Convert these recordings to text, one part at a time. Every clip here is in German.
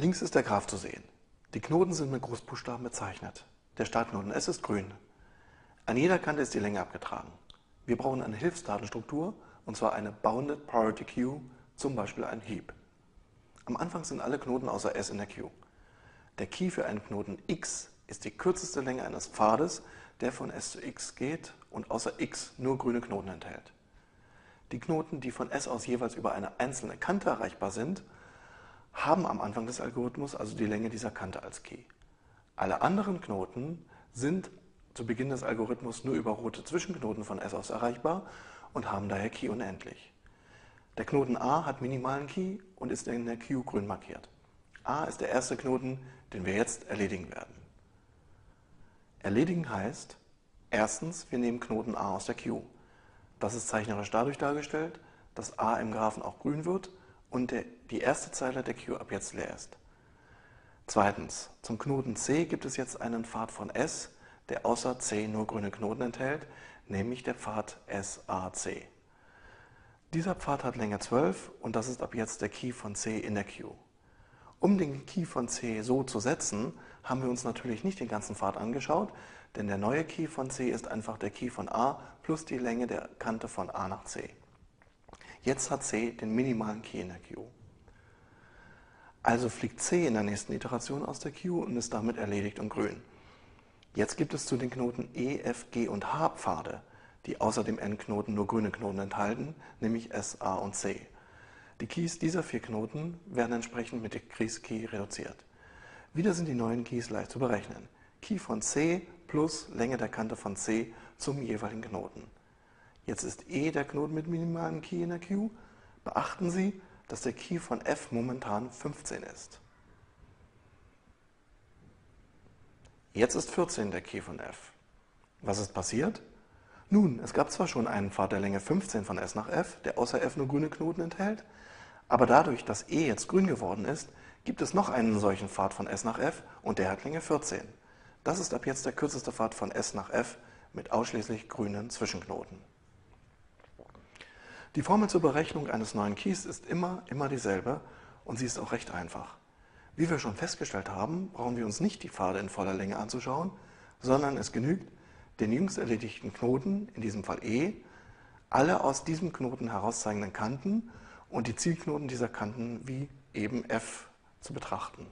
Links ist der Graph zu sehen. Die Knoten sind mit Großbuchstaben bezeichnet. Der Startknoten S ist grün. An jeder Kante ist die Länge abgetragen. Wir brauchen eine Hilfsdatenstruktur, und zwar eine Bounded Priority Queue, zum Beispiel ein Heap. Am Anfang sind alle Knoten außer S in der Queue. Der Key für einen Knoten x ist die kürzeste Länge eines Pfades, der von S zu x geht und außer x nur grüne Knoten enthält. Die Knoten, die von S aus jeweils über eine einzelne Kante erreichbar sind, haben am Anfang des Algorithmus also die Länge dieser Kante als Key. Alle anderen Knoten sind zu Beginn des Algorithmus nur über rote Zwischenknoten von S aus erreichbar und haben daher Key unendlich. Der Knoten A hat minimalen Key und ist in der Queue grün markiert. A ist der erste Knoten, den wir jetzt erledigen werden. Erledigen heißt, erstens, wir nehmen Knoten A aus der Queue. Das ist zeichnerisch dadurch dargestellt, dass A im Graphen auch grün wird und der, die erste Zeile der Queue ab jetzt leer ist. Zweitens, zum Knoten C gibt es jetzt einen Pfad von S, der außer C nur grüne Knoten enthält, nämlich der Pfad SAC. Dieser Pfad hat Länge 12 und das ist ab jetzt der Key von C in der Queue. Um den Key von C so zu setzen, haben wir uns natürlich nicht den ganzen Pfad angeschaut, denn der neue Key von C ist einfach der Key von A plus die Länge der Kante von A nach C. Jetzt hat C den minimalen Key in der Queue. Also fliegt C in der nächsten Iteration aus der Queue und ist damit erledigt und grün. Jetzt gibt es zu den Knoten E, F, G und H Pfade, die außer dem N-Knoten nur grüne Knoten enthalten, nämlich S, A und C. Die Keys dieser vier Knoten werden entsprechend mit Decrease Key reduziert. Wieder sind die neuen Keys leicht zu berechnen. Key von C plus Länge der Kante von C zum jeweiligen Knoten. Jetzt ist E der Knoten mit minimalem Key in der Queue. Beachten Sie, dass der Key von F momentan 15 ist. Jetzt ist 14 der Key von F. Was ist passiert? Nun, es gab zwar schon einen Pfad der Länge 15 von S nach F, der außer F nur grüne Knoten enthält, aber dadurch, dass E jetzt grün geworden ist, gibt es noch einen solchen Pfad von S nach F und der hat Länge 14. Das ist ab jetzt der kürzeste Pfad von S nach F mit ausschließlich grünen Zwischenknoten. Die Formel zur Berechnung eines neuen Keys ist immer, immer dieselbe und sie ist auch recht einfach. Wie wir schon festgestellt haben, brauchen wir uns nicht die Pfade in voller Länge anzuschauen, sondern es genügt, den jüngst erledigten Knoten, in diesem Fall E, alle aus diesem Knoten herauszeigenden Kanten und die Zielknoten dieser Kanten wie eben f zu betrachten.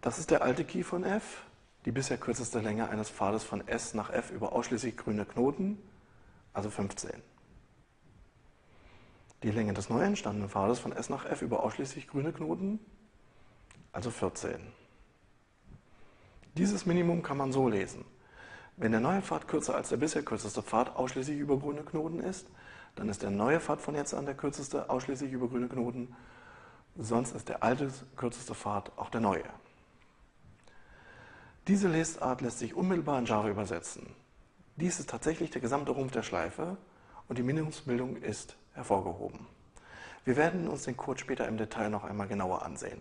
Das ist der alte Key von f, die bisher kürzeste Länge eines Pfades von S nach F über ausschließlich grüne Knoten, also 15. Die Länge des neu entstandenen Pfades von S nach F über ausschließlich grüne Knoten, also 14. Dieses Minimum kann man so lesen. Wenn der neue Pfad kürzer als der bisher kürzeste Pfad ausschließlich über grüne Knoten ist, dann ist der neue Pfad von jetzt an der kürzeste ausschließlich über grüne Knoten, sonst ist der alte kürzeste Pfad auch der neue. Diese Lesart lässt sich unmittelbar in Java übersetzen. Dies ist tatsächlich der gesamte Rumpf der Schleife und die Minimumsbildung ist hervorgehoben. Wir werden uns den Code später im Detail noch einmal genauer ansehen.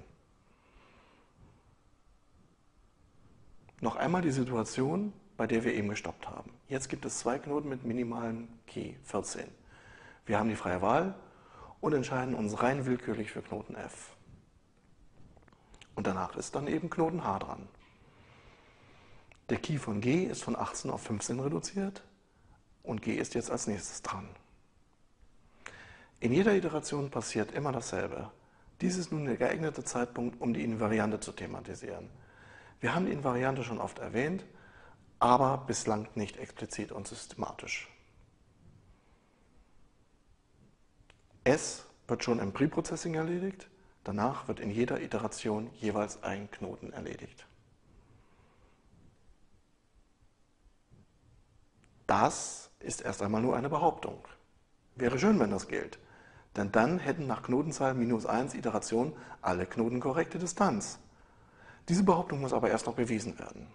Noch einmal die Situation, bei der wir eben gestoppt haben. Jetzt gibt es zwei Knoten mit minimalem Key 14. Wir haben die freie Wahl und entscheiden uns rein willkürlich für Knoten F. Und danach ist dann eben Knoten H dran. Der Key von G ist von 18 auf 15 reduziert und G ist jetzt als nächstes dran. In jeder Iteration passiert immer dasselbe. Dies ist nun der geeignete Zeitpunkt, um die Invariante zu thematisieren. Wir haben die Invariante schon oft erwähnt, aber bislang nicht explizit und systematisch. S wird schon im Preprocessing erledigt, danach wird in jeder Iteration jeweils ein Knoten erledigt. Das ist erst einmal nur eine Behauptung. Wäre schön, wenn das gilt, denn dann hätten nach Knotenzahl minus 1 Iteration alle Knoten korrekte Distanz. Diese Behauptung muss aber erst noch bewiesen werden.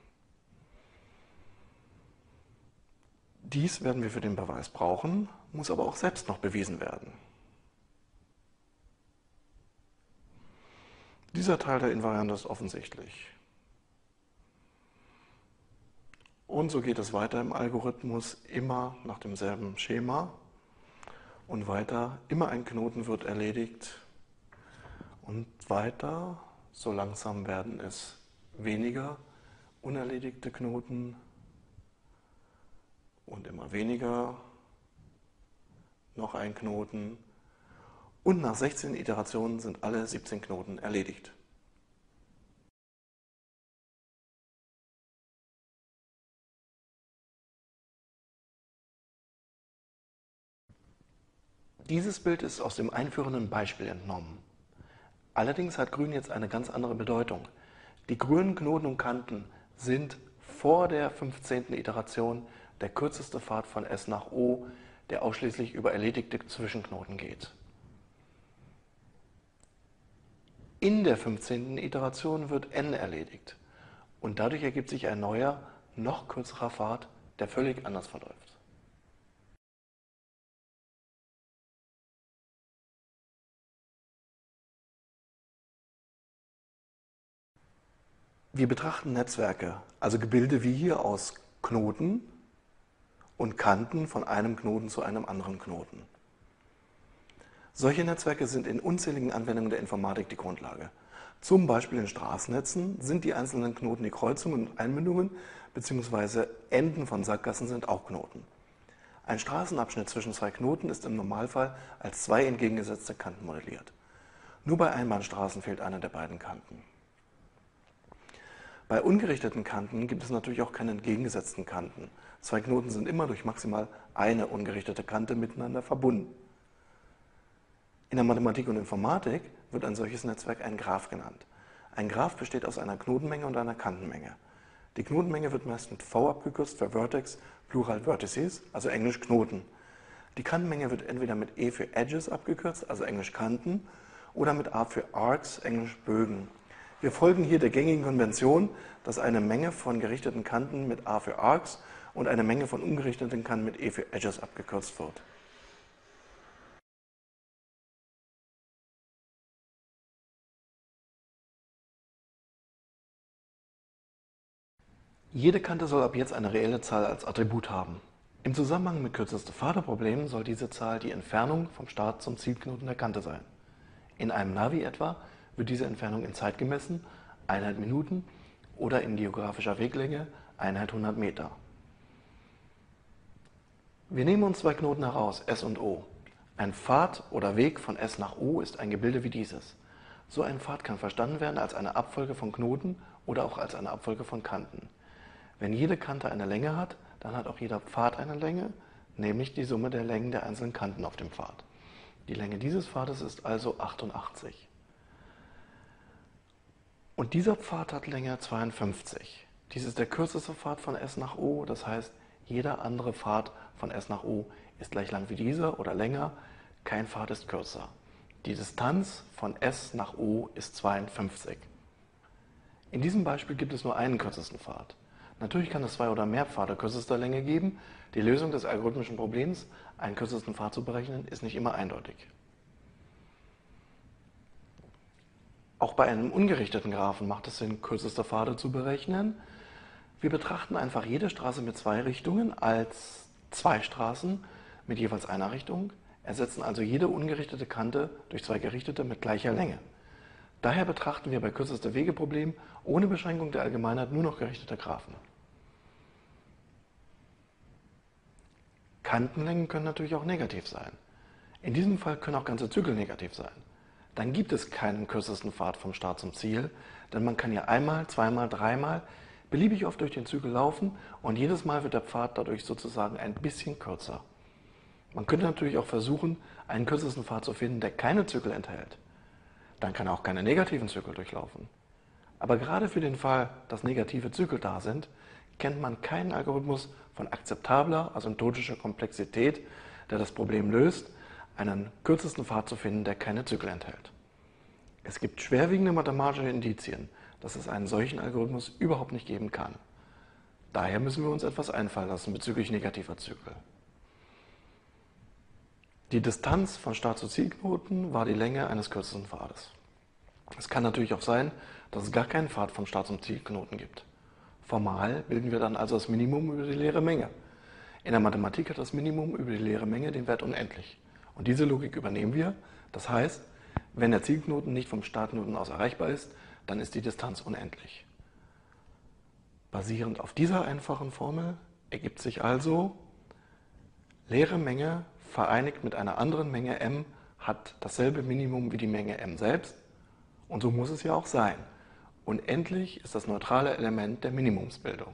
Dies werden wir für den Beweis brauchen, muss aber auch selbst noch bewiesen werden. Dieser Teil der Invariante ist offensichtlich. Und so geht es weiter im Algorithmus, immer nach demselben Schema. Und weiter, immer ein Knoten wird erledigt Und weiter, so langsam werden es weniger unerledigte Knoten und immer weniger, noch ein Knoten und nach 16 Iterationen sind alle 17 Knoten erledigt. Dieses Bild ist aus dem einführenden Beispiel entnommen. Allerdings hat Grün jetzt eine ganz andere Bedeutung. Die grünen Knoten und Kanten sind vor der 15. Iteration der kürzeste Pfad von S nach O, der ausschließlich über erledigte Zwischenknoten geht. In der 15. Iteration wird n erledigt und dadurch ergibt sich ein neuer, noch kürzerer Pfad, der völlig anders verläuft. Wir betrachten Netzwerke, also Gebilde wie hier aus Knoten und Kanten von einem Knoten zu einem anderen Knoten. Solche Netzwerke sind in unzähligen Anwendungen der Informatik die Grundlage. Zum Beispiel in Straßennetzen sind die einzelnen Knoten die Kreuzungen und Einmündungen bzw. Enden von Sackgassen sind auch Knoten. Ein Straßenabschnitt zwischen zwei Knoten ist im Normalfall als zwei entgegengesetzte Kanten modelliert. Nur bei Einbahnstraßen fehlt eine der beiden Kanten. Bei ungerichteten Kanten gibt es natürlich auch keine entgegengesetzten Kanten. Zwei Knoten sind immer durch maximal eine ungerichtete Kante miteinander verbunden. In der Mathematik und Informatik wird ein solches Netzwerk ein Graph genannt. Ein Graph besteht aus einer Knotenmenge und einer Kantenmenge. Die Knotenmenge wird meist mit V abgekürzt für Vertex, Plural Vertices, also englisch Knoten. Die Kantenmenge wird entweder mit E für Edges abgekürzt, also englisch Kanten, oder mit A für Arcs, englisch Bögen. Wir folgen hier der gängigen Konvention, dass eine Menge von gerichteten Kanten mit A für Arcs und eine Menge von ungerichteten Kanten mit E für Edges abgekürzt wird. Jede Kante soll ab jetzt eine reelle Zahl als Attribut haben. Im Zusammenhang mit kürzeste Vaterproblemen soll diese Zahl die Entfernung vom Start zum Zielknoten der Kante sein. In einem Navi etwa wird diese Entfernung in Zeit gemessen, Einheit Minuten, oder in geografischer Weglänge, Einheit 100 Meter. Wir nehmen uns zwei Knoten heraus, S und O. Ein Pfad oder Weg von S nach O ist ein Gebilde wie dieses. So ein Pfad kann verstanden werden als eine Abfolge von Knoten oder auch als eine Abfolge von Kanten. Wenn jede Kante eine Länge hat, dann hat auch jeder Pfad eine Länge, nämlich die Summe der Längen der einzelnen Kanten auf dem Pfad. Die Länge dieses Pfades ist also 88. Und dieser Pfad hat Länge 52. Dies ist der kürzeste Pfad von S nach O, das heißt, jeder andere Pfad von S nach O ist gleich lang wie dieser oder länger, kein Pfad ist kürzer. Die Distanz von S nach O ist 52. In diesem Beispiel gibt es nur einen kürzesten Pfad. Natürlich kann es zwei oder mehr Pfade kürzester Länge geben. Die Lösung des algorithmischen Problems, einen kürzesten Pfad zu berechnen, ist nicht immer eindeutig. Auch bei einem ungerichteten Graphen macht es Sinn, kürzeste Pfade zu berechnen. Wir betrachten einfach jede Straße mit zwei Richtungen als zwei Straßen mit jeweils einer Richtung, ersetzen also jede ungerichtete Kante durch zwei gerichtete mit gleicher Länge. Daher betrachten wir bei kürzester Wegeproblem ohne Beschränkung der Allgemeinheit nur noch gerichtete Graphen. Kantenlängen können natürlich auch negativ sein. In diesem Fall können auch ganze Zügel negativ sein. Dann gibt es keinen kürzesten Pfad vom Start zum Ziel, denn man kann ja einmal, zweimal, dreimal beliebig oft durch den Zügel laufen und jedes Mal wird der Pfad dadurch sozusagen ein bisschen kürzer. Man könnte natürlich auch versuchen, einen kürzesten Pfad zu finden, der keine Zügel enthält. Dann kann er auch keine negativen Zügel durchlaufen. Aber gerade für den Fall, dass negative Zügel da sind, kennt man keinen Algorithmus von akzeptabler asymptotischer Komplexität, der das Problem löst, einen kürzesten Pfad zu finden, der keine Zyklen enthält. Es gibt schwerwiegende mathematische Indizien, dass es einen solchen Algorithmus überhaupt nicht geben kann. Daher müssen wir uns etwas einfallen lassen bezüglich negativer Zyklen. Die Distanz von Start zu Zielknoten war die Länge eines kürzesten Pfades. Es kann natürlich auch sein, dass es gar keinen Pfad vom Start zum Zielknoten gibt. Formal bilden wir dann also das Minimum über die leere Menge. In der Mathematik hat das Minimum über die leere Menge den Wert unendlich. Und diese Logik übernehmen wir. Das heißt, Wenn der Zielknoten nicht vom Startknoten aus erreichbar ist, dann ist die Distanz unendlich. Basierend auf dieser einfachen Formel ergibt sich also, leere Menge vereinigt mit einer anderen Menge m hat dasselbe Minimum wie die Menge m selbst und so muss es ja auch sein. Unendlich ist das neutrale Element der Minimumsbildung.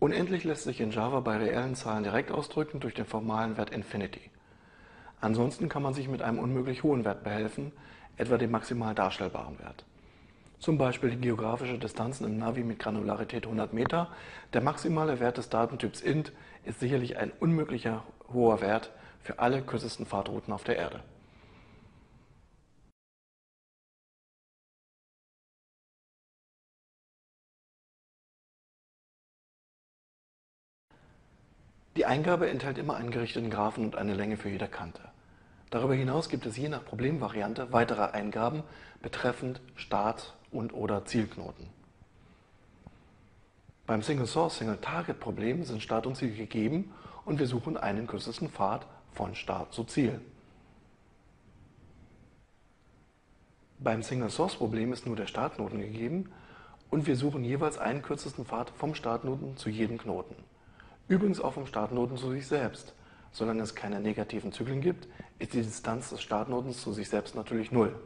Unendlich lässt sich in Java bei reellen Zahlen direkt ausdrücken durch den formalen Wert Infinity. Ansonsten kann man sich mit einem unmöglich hohen Wert behelfen, etwa dem maximal darstellbaren Wert. Zum Beispiel die geografische Distanzen im Navi mit Granularität 100 Meter. Der maximale Wert des Datentyps int ist sicherlich ein unmöglicher hoher Wert für alle kürzesten Fahrtrouten auf der Erde. Die Eingabe enthält immer einen gerichteten Graphen und eine Länge für jede Kante. Darüber hinaus gibt es je nach Problemvariante weitere Eingaben betreffend Start- und/oder Zielknoten. Beim Single-Source, Single-Target-Problem sind Start und Ziel gegeben und wir suchen einen kürzesten Pfad von Start zu Ziel. Beim Single-Source-Problem ist nur der Startknoten gegeben und wir suchen jeweils einen kürzesten Pfad vom Startknoten zu jedem Knoten. Übrigens auch vom Startnoten zu sich selbst. Solange es keine negativen Zyklen gibt, ist die Distanz des Startnotens zu sich selbst natürlich null.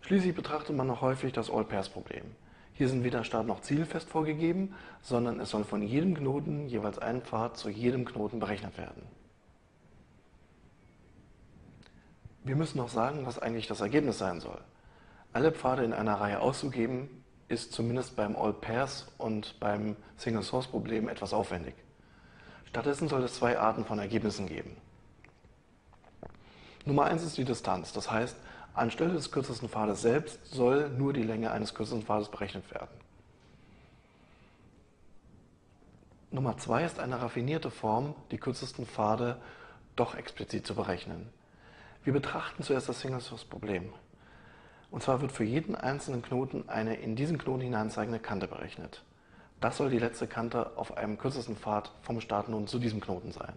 Schließlich betrachtet man noch häufig das All-Pairs-Problem. Hier sind weder Start noch Ziel fest vorgegeben, sondern es soll von jedem Knoten jeweils ein Pfad zu jedem Knoten berechnet werden. Wir müssen noch sagen, was eigentlich das Ergebnis sein soll. Alle Pfade in einer Reihe auszugeben, ist zumindest beim All Pairs und beim Single Source Problem etwas aufwendig. Stattdessen soll es zwei Arten von Ergebnissen geben. Nummer eins ist die Distanz, das heißt, anstelle des kürzesten Pfades selbst soll nur die Länge eines kürzesten Pfades berechnet werden. Nummer zwei ist eine raffinierte Form, die kürzesten Pfade doch explizit zu berechnen. Wir betrachten zuerst das Single Source Problem. Und zwar wird für jeden einzelnen Knoten eine in diesen Knoten hineinzeigende Kante berechnet. Das soll die letzte Kante auf einem kürzesten Pfad vom Startknoten zu diesem Knoten sein.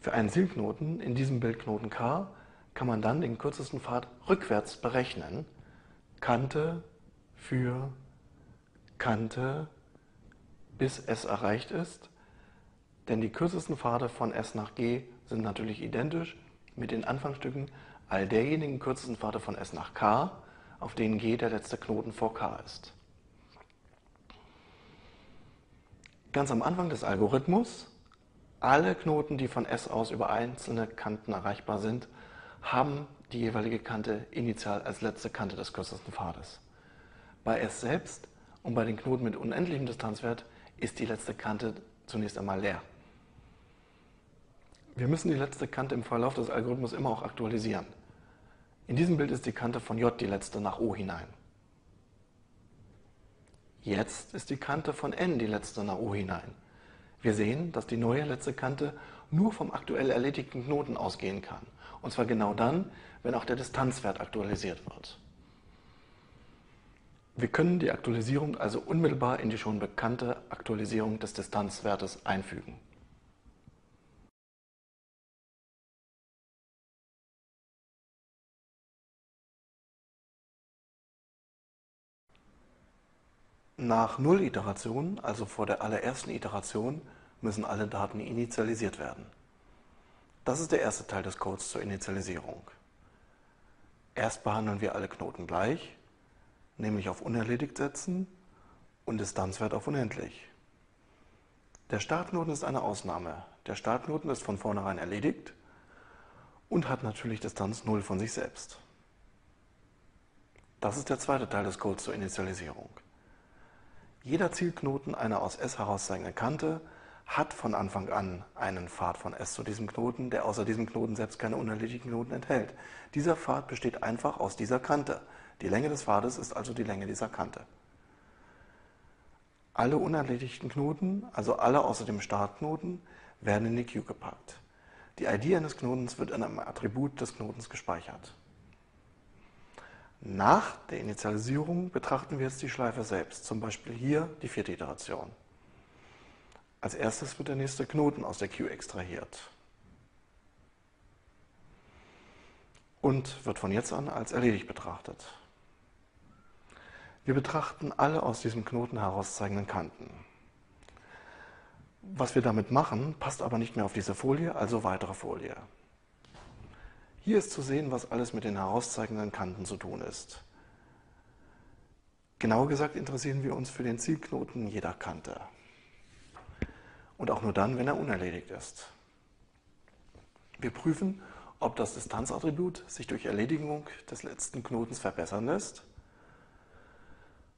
Für einen Zielknoten, in diesem Bild Knoten K, kann man dann den kürzesten Pfad rückwärts berechnen. Kante für Kante, bis S erreicht ist. Denn die kürzesten Pfade von S nach G sind natürlich identisch mit den Anfangsstücken all derjenigen kürzesten Pfade von S nach K, auf denen G der letzte Knoten vor K ist. Ganz am Anfang des Algorithmus, alle Knoten, die von S aus über einzelne Kanten erreichbar sind, haben die jeweilige Kante initial als letzte Kante des kürzesten Pfades. Bei S selbst und bei den Knoten mit unendlichem Distanzwert ist die letzte Kante zunächst einmal leer. Wir müssen die letzte Kante im Verlauf des Algorithmus immer auch aktualisieren. In diesem Bild ist die Kante von J die letzte nach O hinein. Jetzt ist die Kante von N die letzte nach O hinein. Wir sehen, dass die neue letzte Kante nur vom aktuell erledigten Knoten ausgehen kann. Und zwar genau dann, wenn auch der Distanzwert aktualisiert wird. Wir können die Aktualisierung also unmittelbar in die schon bekannte Aktualisierung des Distanzwertes einfügen. Nach null Iterationen, also vor der allerersten Iteration, müssen alle Daten initialisiert werden. Das ist der erste Teil des Codes zur Initialisierung. Erst behandeln wir alle Knoten gleich, nämlich auf unerledigt setzen und Distanzwert auf unendlich. Der Startknoten ist eine Ausnahme. Der Startknoten ist von vornherein erledigt und hat natürlich Distanz 0 von sich selbst. Das ist der zweite Teil des Codes zur Initialisierung. Jeder Zielknoten einer aus S herauszeigenden Kante hat von Anfang an einen Pfad von S zu diesem Knoten, der außer diesem Knoten selbst keine unerledigten Knoten enthält. Dieser Pfad besteht einfach aus dieser Kante. Die Länge des Pfades ist also die Länge dieser Kante. Alle unerledigten Knoten, also alle außer dem Startknoten, werden in die Queue gepackt. Die ID eines Knotens wird in einem Attribut des Knotens gespeichert. Nach der Initialisierung betrachten wir jetzt die Schleife selbst, zum Beispiel hier die vierte Iteration. Als erstes wird der nächste Knoten aus der Q extrahiert und wird von jetzt an als erledigt betrachtet. Wir betrachten alle aus diesem Knoten herauszeigenden Kanten. Was wir damit machen, passt aber nicht mehr auf diese Folie, also weitere Folie. Hier ist zu sehen, was alles mit den herauszeigenden Kanten zu tun ist. Genauer gesagt interessieren wir uns für den Zielknoten jeder Kante. Und auch nur dann, wenn er unerledigt ist. Wir prüfen, ob das Distanzattribut sich durch Erledigung des letzten Knotens verbessern lässt.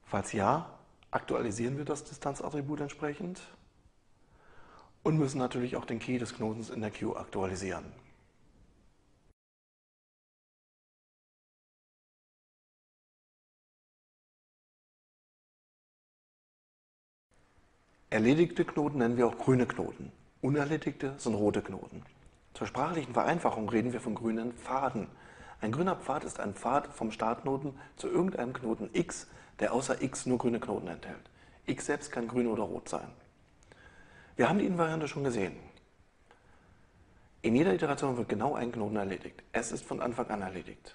Falls ja, aktualisieren wir das Distanzattribut entsprechend und müssen natürlich auch den Key des Knotens in der Queue aktualisieren. Erledigte Knoten nennen wir auch grüne Knoten. Unerledigte sind rote Knoten. Zur sprachlichen Vereinfachung reden wir von grünen Pfaden. Ein grüner Pfad ist ein Pfad vom Startknoten zu irgendeinem Knoten x, der außer x nur grüne Knoten enthält. x selbst kann grün oder rot sein. Wir haben die Invariante schon gesehen. In jeder Iteration wird genau ein Knoten erledigt. S ist von Anfang an erledigt.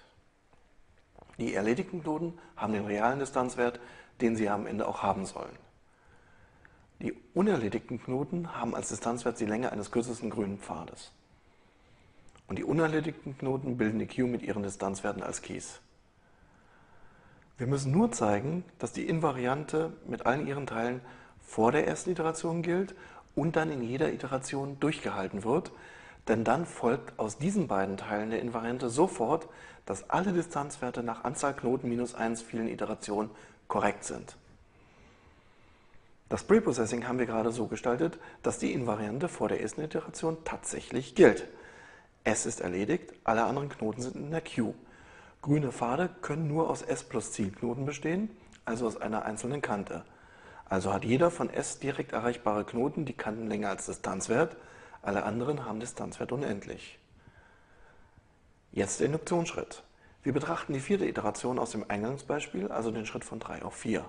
Die erledigten Knoten haben den realen Distanzwert, den sie am Ende auch haben sollen. Die unerledigten Knoten haben als Distanzwert die Länge eines kürzesten grünen Pfades. Und die unerledigten Knoten bilden die Q mit ihren Distanzwerten als Keys. Wir müssen nur zeigen, dass die Invariante mit allen ihren Teilen vor der ersten Iteration gilt und dann in jeder Iteration durchgehalten wird, denn dann folgt aus diesen beiden Teilen der Invariante sofort, dass alle Distanzwerte nach Anzahl Knoten minus 1 vielen Iterationen korrekt sind. Das Preprocessing haben wir gerade so gestaltet, dass die Invariante vor der ersten Iteration tatsächlich gilt. S ist erledigt, alle anderen Knoten sind in der Q. Grüne Pfade können nur aus S plus Zielknoten bestehen, also aus einer einzelnen Kante. Also hat jeder von S direkt erreichbare Knoten die Kantenlänge als Distanzwert, alle anderen haben Distanzwert unendlich. Jetzt der Induktionsschritt. Wir betrachten die vierte Iteration aus dem Eingangsbeispiel, also den Schritt von 3 auf 4.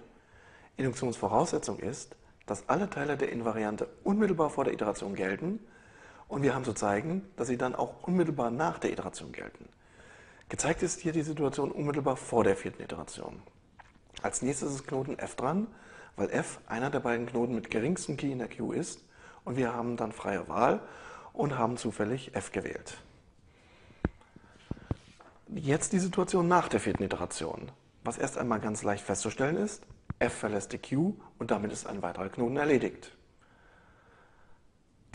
Induktionsvoraussetzung ist, dass alle Teile der Invariante unmittelbar vor der Iteration gelten und wir haben zu zeigen, dass sie dann auch unmittelbar nach der Iteration gelten. Gezeigt ist hier die Situation unmittelbar vor der vierten Iteration. Als nächstes ist Knoten f dran, weil f einer der beiden Knoten mit geringstem Key in der Queue ist und wir haben dann freie Wahl und haben zufällig f gewählt. Jetzt die Situation nach der vierten Iteration. Was erst einmal ganz leicht festzustellen ist, f verlässt die Q und damit ist ein weiterer Knoten erledigt.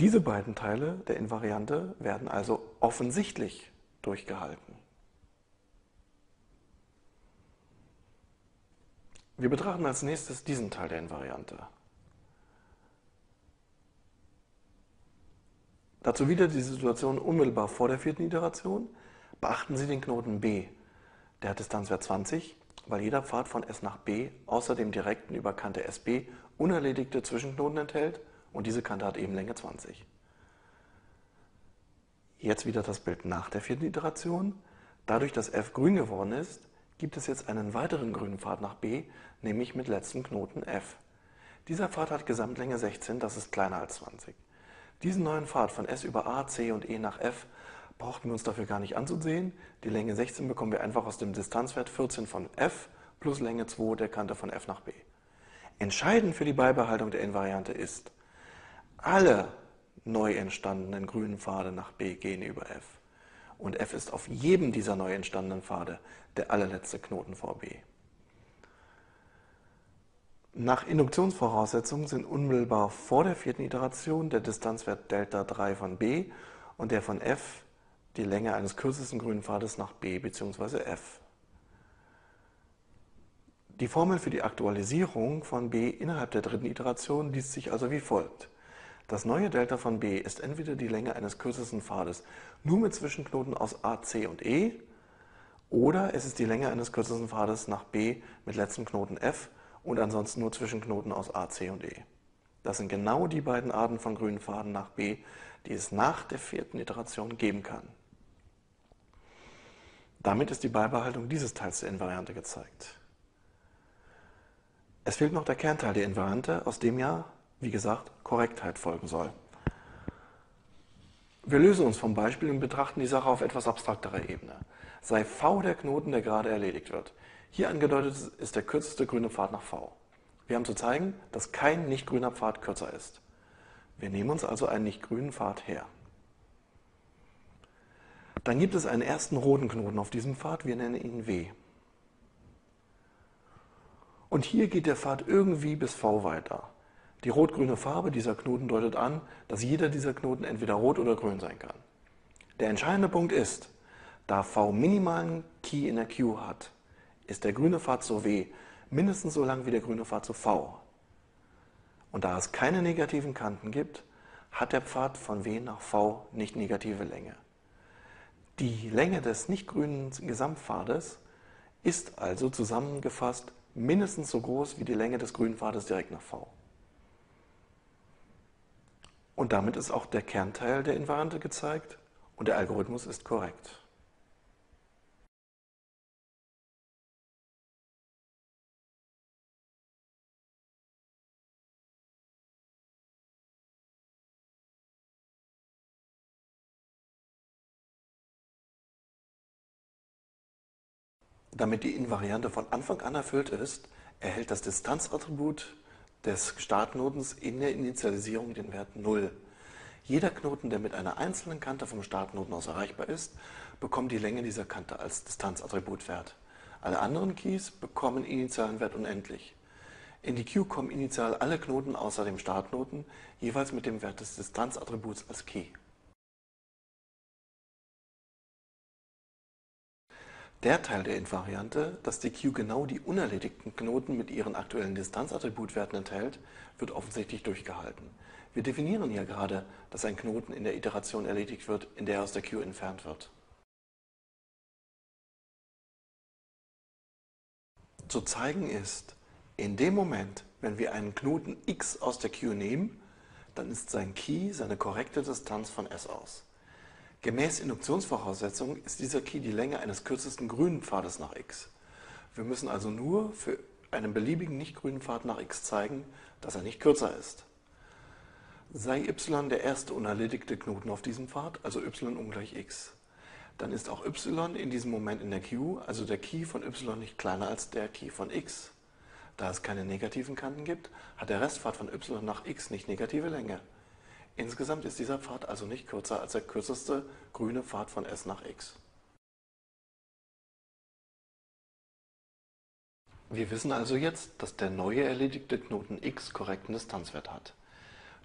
Diese beiden Teile der Invariante werden also offensichtlich durchgehalten. Wir betrachten als nächstes diesen Teil der Invariante. Dazu wieder die Situation unmittelbar vor der vierten Iteration. Beachten Sie den Knoten b. Der hat Distanzwert 20 weil jeder Pfad von S nach B außer dem direkten über Kante SB unerledigte Zwischenknoten enthält und diese Kante hat eben Länge 20. Jetzt wieder das Bild nach der vierten Iteration. Dadurch, dass f grün geworden ist, gibt es jetzt einen weiteren grünen Pfad nach B, nämlich mit letztem Knoten f. Dieser Pfad hat Gesamtlänge 16, das ist kleiner als 20. Diesen neuen Pfad von S über A, C und E nach F brauchten wir uns dafür gar nicht anzusehen. Die Länge 16 bekommen wir einfach aus dem Distanzwert 14 von f plus Länge 2 der Kante von f nach b. Entscheidend für die Beibehaltung der Invariante ist, alle neu entstandenen grünen Pfade nach b gehen über f. Und f ist auf jedem dieser neu entstandenen Pfade der allerletzte Knoten vor b. Nach Induktionsvoraussetzungen sind unmittelbar vor der vierten Iteration der Distanzwert Delta 3 von b und der von f die Länge eines kürzesten grünen Pfades nach b bzw. f. Die Formel für die Aktualisierung von b innerhalb der dritten Iteration liest sich also wie folgt. Das neue Delta von b ist entweder die Länge eines kürzesten Pfades nur mit Zwischenknoten aus a, c und e oder es ist die Länge eines kürzesten Pfades nach b mit letztem Knoten f und ansonsten nur Zwischenknoten aus a, c und e. Das sind genau die beiden Arten von grünen Pfaden nach b, die es nach der vierten Iteration geben kann. Damit ist die Beibehaltung dieses Teils der Invariante gezeigt. Es fehlt noch der Kernteil der Invariante, aus dem ja wie gesagt, Korrektheit folgen soll. Wir lösen uns vom Beispiel und betrachten die Sache auf etwas abstrakterer Ebene. Sei v der Knoten, der gerade erledigt wird. Hier angedeutet ist der kürzeste grüne Pfad nach v. Wir haben zu zeigen, dass kein nicht grüner Pfad kürzer ist. Wir nehmen uns also einen nicht grünen Pfad her. Dann gibt es einen ersten roten Knoten auf diesem Pfad, wir nennen ihn W. Und hier geht der Pfad irgendwie bis V weiter. Die rot-grüne Farbe dieser Knoten deutet an, dass jeder dieser Knoten entweder rot oder grün sein kann. Der entscheidende Punkt ist, da V minimalen Key in der Q hat, ist der grüne Pfad zu W mindestens so lang wie der grüne Pfad zu V. Und da es keine negativen Kanten gibt, hat der Pfad von W nach V nicht negative Länge. Die Länge des nicht grünen Gesamtpfades ist also zusammengefasst mindestens so groß wie die Länge des grünen Pfades direkt nach V. Und damit ist auch der Kernteil der Invariante gezeigt und der Algorithmus ist korrekt. Damit die Invariante von Anfang an erfüllt ist, erhält das Distanzattribut des Startknotens in der Initialisierung den Wert 0. Jeder Knoten, der mit einer einzelnen Kante vom Startknoten aus erreichbar ist, bekommt die Länge dieser Kante als Distanzattributwert. Alle anderen Keys bekommen initialen Wert unendlich. In die Queue kommen initial alle Knoten außer dem Startknoten, jeweils mit dem Wert des Distanzattributs als Key. Der Teil der Invariante, dass die Queue genau die unerledigten Knoten mit ihren aktuellen Distanzattributwerten enthält, wird offensichtlich durchgehalten. Wir definieren hier gerade, dass ein Knoten in der Iteration erledigt wird, in der er aus der Queue entfernt wird. Zu zeigen ist, in dem Moment, wenn wir einen Knoten x aus der Queue nehmen, dann ist sein Key seine korrekte Distanz von S aus. Gemäß Induktionsvoraussetzung ist dieser Key die Länge eines kürzesten grünen Pfades nach x. Wir müssen also nur für einen beliebigen nicht grünen Pfad nach x zeigen, dass er nicht kürzer ist. Sei y der erste unerledigte Knoten auf diesem Pfad, also y ungleich x, dann ist auch y in diesem Moment in der Q, also der Key von y nicht kleiner als der Key von x. Da es keine negativen Kanten gibt, hat der Restpfad von y nach x nicht negative Länge. Insgesamt ist dieser Pfad also nicht kürzer als der kürzeste grüne Pfad von S nach X. Wir wissen also jetzt, dass der neue erledigte Knoten x korrekten Distanzwert hat.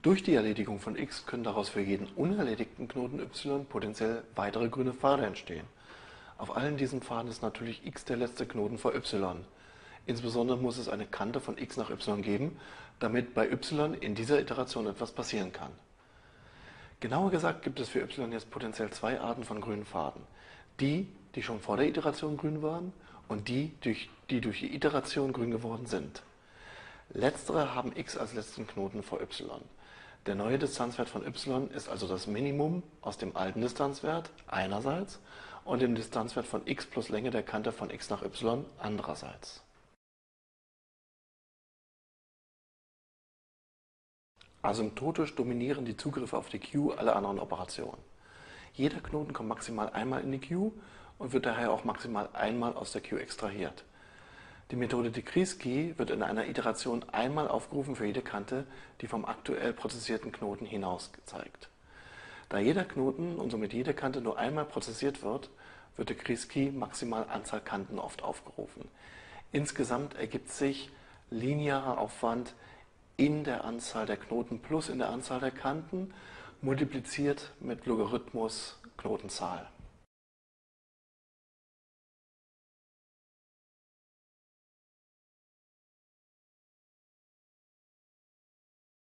Durch die Erledigung von x können daraus für jeden unerledigten Knoten y potenziell weitere grüne Pfade entstehen. Auf allen diesen Pfaden ist natürlich x der letzte Knoten vor y. Insbesondere muss es eine Kante von x nach y geben, damit bei y in dieser Iteration etwas passieren kann. Genauer gesagt gibt es für y jetzt potenziell zwei Arten von grünen Pfaden. Die, die schon vor der Iteration grün waren und die, die durch die Iteration grün geworden sind. Letztere haben x als letzten Knoten vor y. Der neue Distanzwert von y ist also das Minimum aus dem alten Distanzwert einerseits und dem Distanzwert von x plus Länge der Kante von x nach y andererseits. Asymptotisch dominieren die Zugriffe auf die Queue alle anderen Operationen. Jeder Knoten kommt maximal einmal in die Queue und wird daher auch maximal einmal aus der Queue extrahiert. Die Methode Decrease Key wird in einer Iteration einmal aufgerufen für jede Kante, die vom aktuell prozessierten Knoten hinaus gezeigt. Da jeder Knoten und somit jede Kante nur einmal prozessiert wird, wird Decrease Key maximal Anzahl Kanten oft aufgerufen. Insgesamt ergibt sich linearer Aufwand in der Anzahl der Knoten plus in der Anzahl der Kanten multipliziert mit Logarithmus Knotenzahl.